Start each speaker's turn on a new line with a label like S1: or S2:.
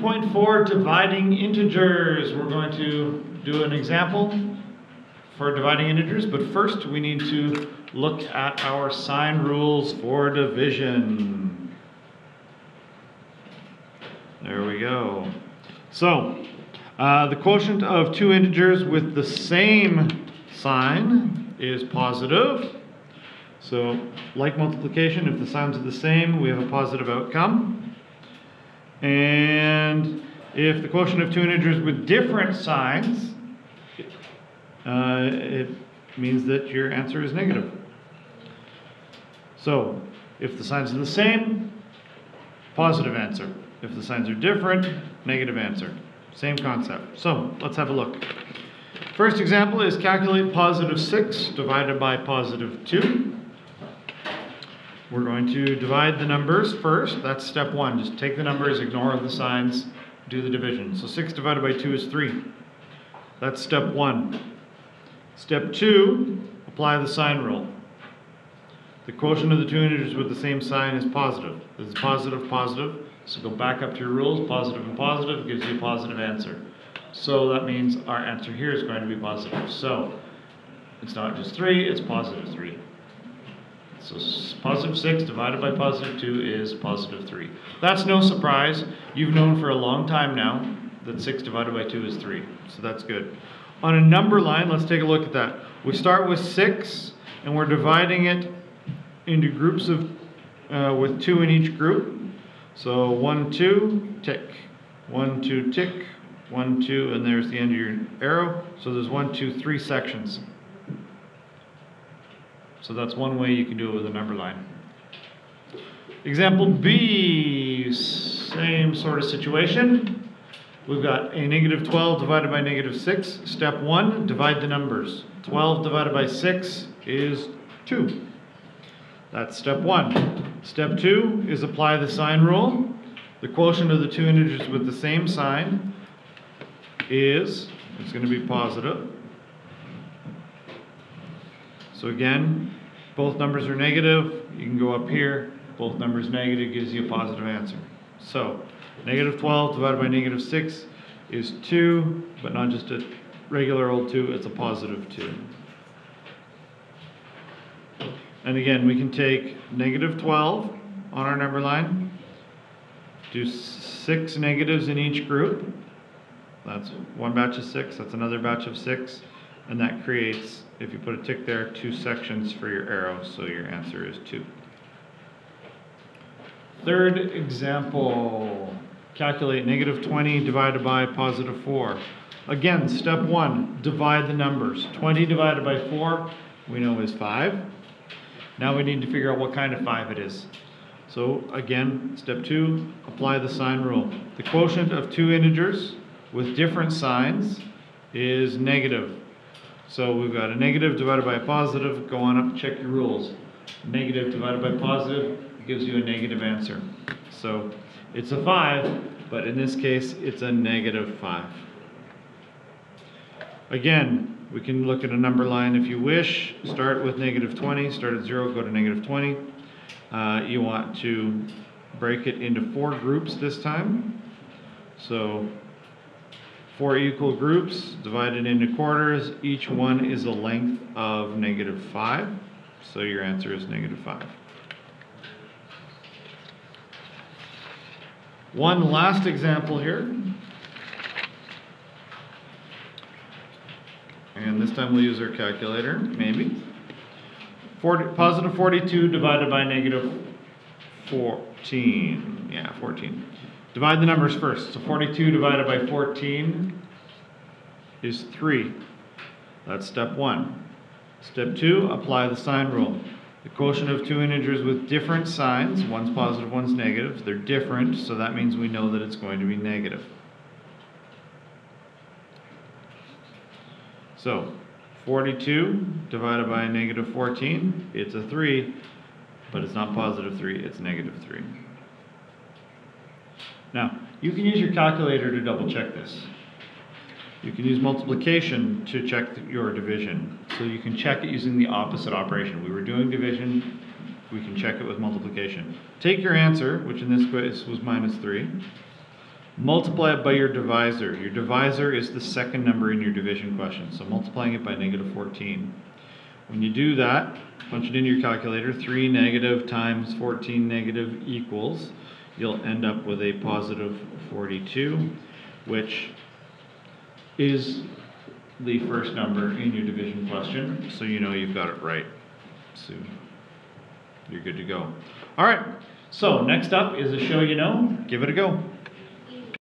S1: Point four, dividing integers. We're going to do an example for dividing integers, but first we need to look at our sign rules for division. There we go. So, uh, the quotient of two integers with the same sign is positive. So, like multiplication, if the signs are the same, we have a positive outcome. And if the quotient of two integers with different signs, uh, it means that your answer is negative. So, if the signs are the same, positive answer. If the signs are different, negative answer. Same concept. So, let's have a look. First example is calculate positive 6 divided by positive 2. We're going to divide the numbers first. That's step one. Just take the numbers, ignore the signs, do the division. So 6 divided by 2 is 3. That's step one. Step two, apply the sign rule. The quotient of the two integers with the same sign is positive. This is positive, positive. So go back up to your rules. Positive and positive gives you a positive answer. So that means our answer here is going to be positive. So it's not just 3, it's positive 3. So positive 6 divided by positive 2 is positive 3. That's no surprise. You've known for a long time now that 6 divided by 2 is 3. So that's good. On a number line, let's take a look at that. We start with 6 and we're dividing it into groups of uh, with 2 in each group. So 1, 2, tick. 1, 2, tick. 1, 2, and there's the end of your arrow. So there's one, two, three sections. So that's one way you can do it with a number line. Example B, same sort of situation. We've got a negative 12 divided by negative 6. Step 1, divide the numbers. 12 divided by 6 is 2. That's step 1. Step 2 is apply the sign rule. The quotient of the two integers with the same sign is, it's going to be positive. So again, both numbers are negative. You can go up here. Both numbers negative gives you a positive answer. So negative 12 divided by negative 6 is 2, but not just a regular old 2, it's a positive 2. And again, we can take negative 12 on our number line, do six negatives in each group. That's one batch of six, that's another batch of six, and that creates if you put a tick there, two sections for your arrow, so your answer is two. Third example, calculate negative 20 divided by positive 4. Again, step one, divide the numbers. 20 divided by 4, we know is 5. Now we need to figure out what kind of 5 it is. So again, step two, apply the sign rule. The quotient of two integers with different signs is negative. So we've got a negative divided by a positive. Go on up, check your rules. Negative divided by positive gives you a negative answer. So it's a 5, but in this case, it's a negative 5. Again, we can look at a number line if you wish. Start with negative 20, start at 0, go to negative 20. Uh, you want to break it into four groups this time. So Four equal groups divided into quarters. Each one is a length of negative 5. So your answer is negative 5. One last example here. And this time we'll use our calculator, maybe. 40, positive 42 divided by negative 14. Yeah, 14. Divide the numbers first. So 42 divided by 14 is 3. That's step 1. Step 2, apply the sign rule. The quotient of two integers with different signs, one's positive, one's negative, they're different, so that means we know that it's going to be negative. So, 42 divided by negative 14, it's a 3, but it's not positive 3, it's negative 3. Now, you can use your calculator to double check this. You can use multiplication to check your division. So you can check it using the opposite operation. We were doing division, we can check it with multiplication. Take your answer, which in this case was minus 3. Multiply it by your divisor. Your divisor is the second number in your division question, so multiplying it by negative 14. When you do that, punch it into your calculator, 3 negative times 14 negative equals, you'll end up with a positive 42, which is the first number in your division question, so you know you've got it right. So you're good to go. All right, so next up is a show you know. Give it a go.